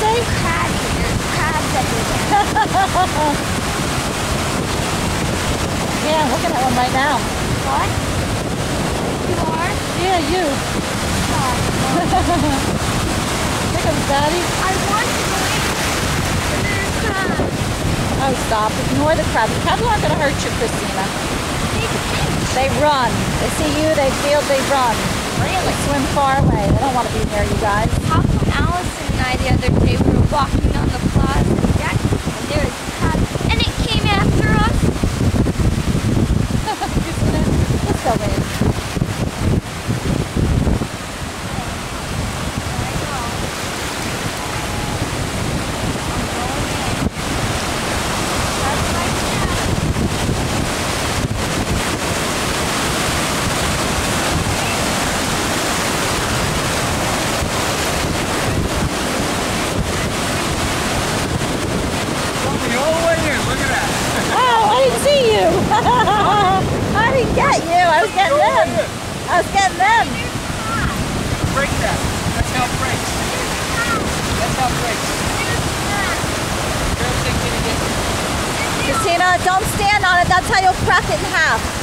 they? Crabs. There's crabs everywhere. Yeah, I'm looking at one right now. what? You are? Yeah, you. Oh, Here comes Daddy. I want to go in. But. Oh, stop. Ignore the crabs. The crabs aren't going to hurt you, Christina. They run. They see you, they feel they run. Swim far away. They don't want to be near you guys. How come Allison and I the other day we were walking on the plaza deck and there was crabs and it came after us? Christina, let's go in. The whole way in, look at that. Oh, I didn't see you. I you. I was getting them. I was getting them. Break that. That's how it breaks. That's how it breaks. Girls think you get Christina, don't stand on it. That's how you'll crack it in half.